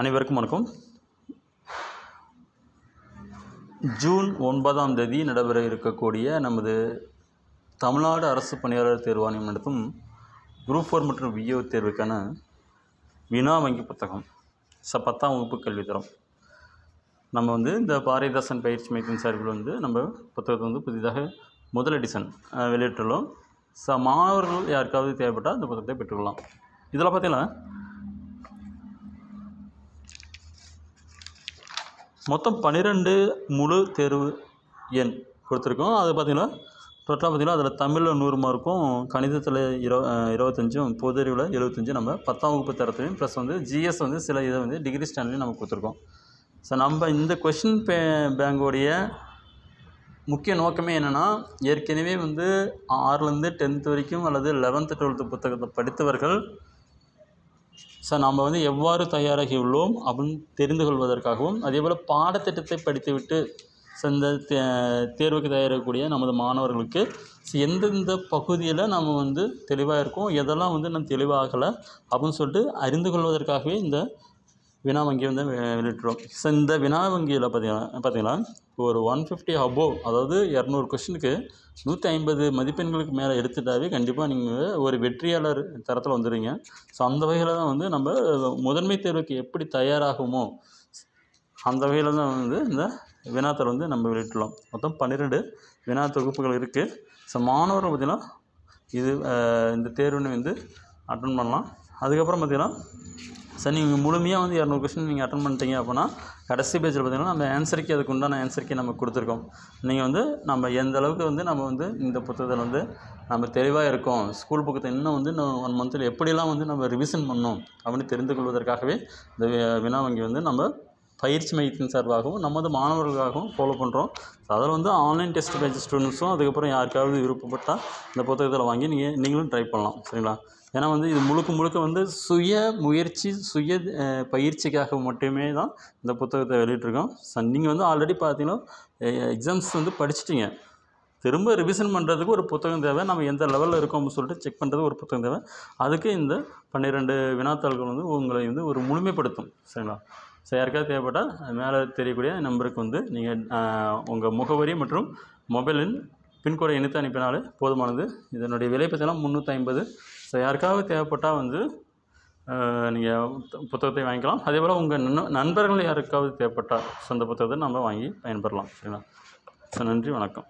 அனைவருக்கும் வணக்கம். ஜூன் ஒன்பதாம் தேதி நடைபெற இருக்கக்கூடிய நமது தமிழ்நாடு அரசு பணியாளர் தேர்வாணையம் நடத்தும் குரூப் ஃபோர் மற்றும் விஏ தேர்வுக்கான வினா வங்கி புத்தகம். ச பத்தாம் வகுப்பு கல்வித்தரம் நம்ம வந்து இந்த பாரதிதாசன் பயிற்சி மையத்தின் சார்பில் வந்து நம்ம புத்தகத்தை வந்து புதிதாக முதல் எடிசன் வெளியிட்டுள்ளோம். ச மாணவர்கள் யாருக்காவது தேவைப்பட்டால் அந்த புத்தகத்தை பெற்றுக்கொள்ளலாம். இதில் பார்த்தீங்கன்னா மொத்தம் பன்னிரெண்டு முழு தேர்வு எண் கொடுத்துருக்கோம். அது பார்த்திங்கன்னா டோட்டலாக பார்த்திங்கன்னா அதில் தமிழில் நூறு மார்க்கும் கணிதத்தில் இரு இருபத்தஞ்சும் பொது அறிவில் எழுபத்தஞ்சு நம்ம பத்தாம் வகுப்பு தரத்துலையும் ப்ளஸ் வந்து ஜிஎஸ் வந்து சில இதை வந்து டிகிரி ஸ்டாண்ட்லையும் நம்ம கொடுத்துருக்கோம். ஸோ நம்ம இந்த கொஷின் பே பேங்கோடைய முக்கிய நோக்கமே என்னென்னா ஏற்கனவே வந்து ஆறுலேருந்து டென்த் வரைக்கும் அல்லது லெவன்த்து டுவெல்த்து புத்தகத்தை படித்தவர்கள் ஸோ நம்ம வந்து எவ்வாறு தயாராகி உள்ளோம் அப்படின்னு தெரிந்து கொள்வதற்காகவும் அதேபோல் பாடத்திட்டத்தை படித்துவிட்டு ஸோ இந்த தே- தேர்வுக்கு தயாராகக்கூடிய நமது மாணவர்களுக்கு ஸோ எந்தெந்த பகுதியில் நம்ம வந்து தெளிவாக இருக்கோம் எதெல்லாம் வந்து நம்ம தெளிவாகலை அப்படின்னு சொல்லிட்டு அறிந்து கொள்வதற்காகவே இந்த வினா வங்கி வந்து வெளியிட்டுருவோம் ஸோ இந்த வினா வங்கியில் பார்த்தீங்கன்னா பார்த்தீங்கன்னா ஒரு ஒன் ஃபிஃப்டி அபோவ் அதாவது இரநூறு கொஷினுக்கு நூற்றி ஐம்பது மதிப்பெண்களுக்கு மேலே எடுத்துட்டாவே கண்டிப்பாக நீங்கள் ஒரு வெற்றியாளர் தரத்தில் வந்துடுவீங்க ஸோ அந்த வகையில் தான் வந்து நம்ம முதன்மை தேர்வுக்கு எப்படி தயாராகுமோ அந்த வகையில் தான் வந்து இந்த வினாத்தர் வந்து நம்ம வெளியிட்டுள்ளோம். மொத்தம் பன்னிரெண்டு வினா தொகுப்புகள் இருக்குது ஸோ மாணவர்கள் பார்த்திங்கன்னா இது இந்த தேர்வினை வந்து அட்டன் பண்ணலாம். அதுக்கப்புறம் பார்த்திங்கன்னா சார் நீங்கள் முழுமையாக வந்து இரநூறு கொஸ்டின் நீங்கள் அட்டன் பண்ணிட்டீங்க அப்படின்னா கடைசி பேஜில் பார்த்தீங்கன்னா நம்ம ஆன்சருக்கு அதுக்கு உண்டான ஆன்சருக்கு நம்ம கொடுத்துருக்கோம். நீங்கள் வந்து நம்ம எந்த அளவுக்கு வந்து நம்ம வந்து இந்த புத்தகத்தில் வந்து நம்ம தெளிவாக இருக்கோம் ஸ்கூல் புக்கத்தை இன்னும் வந்து இன்னும் ஒன் மந்தில் எப்படிலாம் வந்து நம்ம ரிவிஷன் பண்ணோம் அப்படின்னு தெரிந்து கொள்வதற்காகவே இந்த வினா வங்கி வந்து நம்ம பயிற்சி மையத்தின் சார்பாகவும் நமது மாணவர்களுக்காகவும் ஃபாலோ பண்ணுறோம் அதில் வந்து ஆன்லைன் டெஸ்ட் பேஜ் ஸ்டூடெண்ட்ஸும் அதுக்கப்புறம் யாருக்காவது விருப்பப்பட்டால் இந்த புத்தகத்தில் வாங்கி நீங்கள் நீங்களும் ட்ரை பண்ணலாம். சரிங்களா? ஏன்னா வந்து இது முழுக்க முழுக்க வந்து சுய முயற்சி சுய பயிற்சிக்காக மட்டுமே தான் இந்த புத்தகத்தை வெளியிட்டிருக்கோம். ச நீங்கள் வந்து ஆல்ரெடி பார்த்தீங்கன்னா எக்ஸாம்ஸ் வந்து படிச்சிட்டிங்க. திரும்ப ரிவிஷன் பண்ணுறதுக்கு ஒரு புத்தகம் தேவை. நம்ம எந்த லெவலில் இருக்கோம்னு சொல்லிட்டு செக் பண்ணுறதுக்கு ஒரு புத்தகம் தேவை. அதுக்கு இந்த பன்னிரெண்டு வினாத்தாள்கள் வந்து உங்களை வந்து ஒரு முழுமைப்படுத்தும். சரிங்களா? ஸோ யாருக்காவது தேவைப்பட்டால் மேலே தெரியக்கூடிய நம்பருக்கு வந்து நீங்கள் உங்கள் முகவரி மற்றும் மொபைலின் பின்கோடை இணைத்து அனுப்பினாலே போதுமானது. இதனுடைய விலை பார்த்தீங்கன்னா முந்நூற்றி ஐம்பது ஸோ யாருக்காவது தேவைப்பட்டால் வந்து நீங்கள் புத்தகத்தை வாங்கிக்கலாம். அதே போல் உங்கள் நண்ப- நண்பர்கள் யாருக்காவது தேவைப்பட்டால் சொந்த புத்தகத்தை நம்ம வாங்கி பயன்பெறலாம். சரிங்களா? ஸோ நன்றி வணக்கம்.